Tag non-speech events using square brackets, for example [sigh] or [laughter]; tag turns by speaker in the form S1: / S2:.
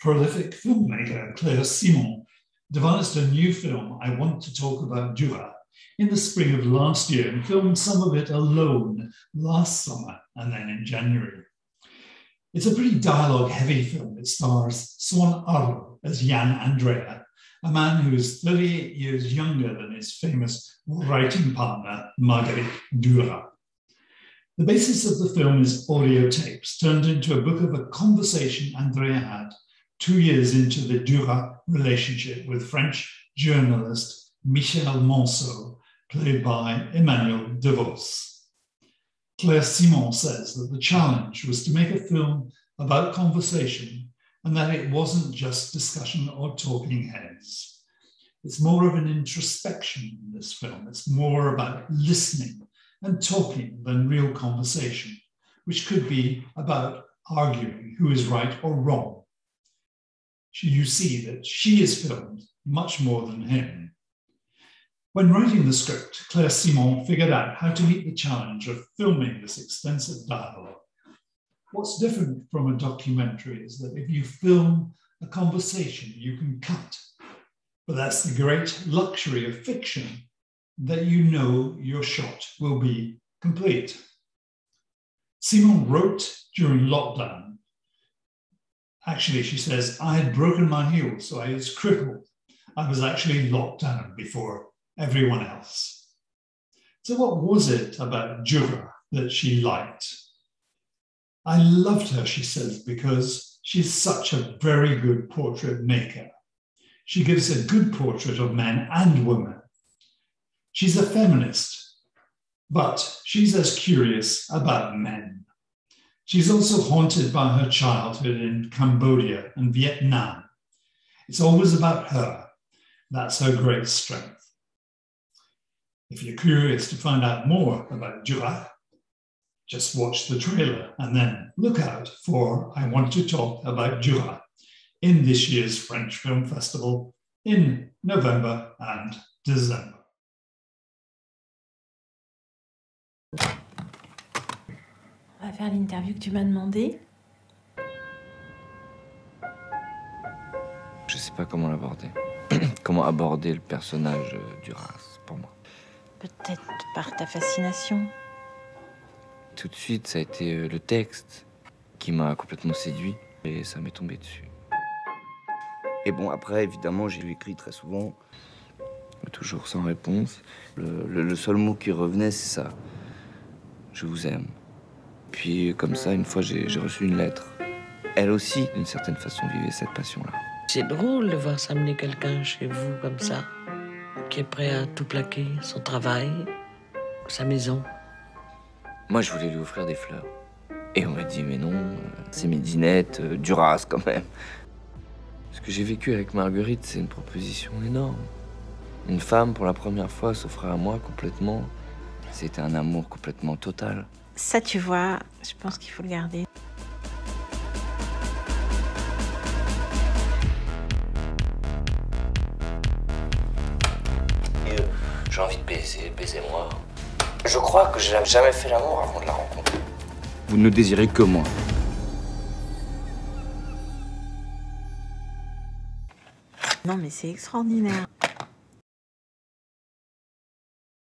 S1: prolific filmmaker Claire Simon devised a new film, I Want to Talk About Duras, in the spring of last year and filmed some of it alone last summer and then in January. It's a pretty dialogue heavy film. It stars Swann Arlaud as Yann Andréa, a man who is 38 years younger than his famous writing partner, Marguerite Duras. The basis of the film is audio tapes turned into a book of a conversation Andréa had two years into the Duras relationship with French journalist Michèle Manceaux, played by Emmanuelle Devos. Claire Simon says that the challenge was to make a film about conversation and that it wasn't just discussion or talking heads. It's more of an introspection in this film. It's more about listening and talking than real conversation, which could be about arguing who is right or wrong. You see that she is filmed much more than him. When writing the script, Claire Simon figured out how to meet the challenge of filming this extensive dialogue. What's different from a documentary is that if you film a conversation, you can cut. But that's the great luxury of fiction that you know your shot will be complete. Simon wrote during lockdown. Actually, she says, I had broken my heel, so I was crippled. I was actually locked down before everyone else. So, what was it about Duras that she liked? I loved her, she says, because she's such a very good portrait maker. She gives a good portrait of men and women She's a feminist, but she's as curious about men. She's also haunted by her childhood in Cambodia and Vietnam. It's always about her. That's her great strength. If you're curious to find out more about Duras, just watch the trailer and then look out for I Want to Talk About Duras in this year's French Film Festival in November and December.
S2: On va faire l'interview que tu m'as demandé.
S3: Je sais pas comment l'aborder. [clears throat] comment aborder le personnage euh, du race pour moi.
S2: Peut-être par ta fascination.
S3: Tout de suite, ça a été euh, le texte qui m'a complètement séduit et ça m'est tombé dessus. Et bon, après, évidemment, j'ai lu écrit très souvent, toujours sans réponse. le seul mot qui revenait, c'est ça je vous aime. Puis comme ça, une fois, j'ai reçu une lettre. Elle aussi, d'une certaine façon, vivait cette passion-là.
S4: C'est drôle de voir s'amener quelqu'un chez vous comme ça, qui est prêt à tout plaquer, son travail, sa maison.
S3: Moi, je voulais lui offrir des fleurs. Et on m'a dit, mais non, c'est Médinette, euh, Duras quand même. Ce que j'ai vécu avec Marguerite, c'est une proposition énorme. Une femme, pour la première fois, s'offrait à moi complètement c'était un amour complètement total.
S2: Ça, tu vois, je pense qu'il faut le garder.
S3: J'ai envie de baiser, baisez-moi. Je crois que je n'ai jamais fait l'amour avant de la rencontrer. Vous ne désirez que moi.
S2: Non, mais c'est extraordinaire.